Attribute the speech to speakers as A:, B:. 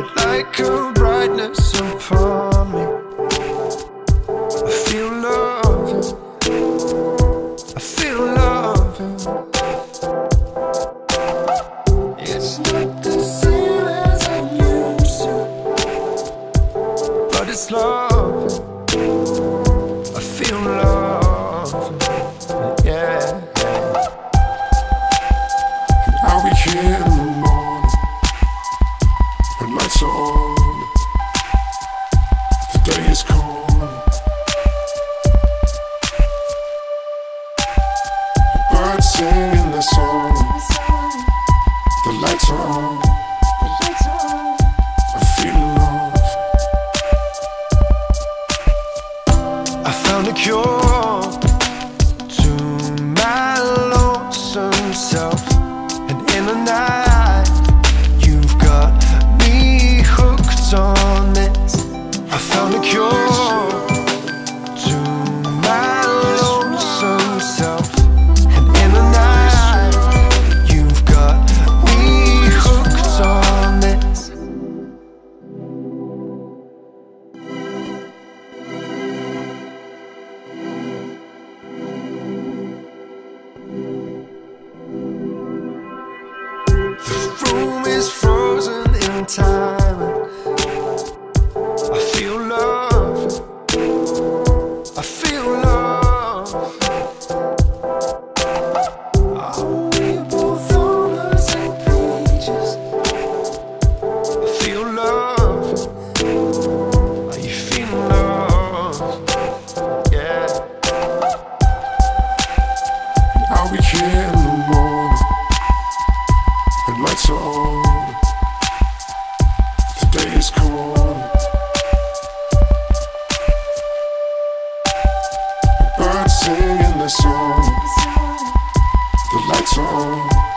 A: like a brightness upon me. I feel loving. I feel loving. It's not the same as I used to, but it's loving. I feel loving. Yeah.
B: Be here singing I feel like. singing the song. The lights are on.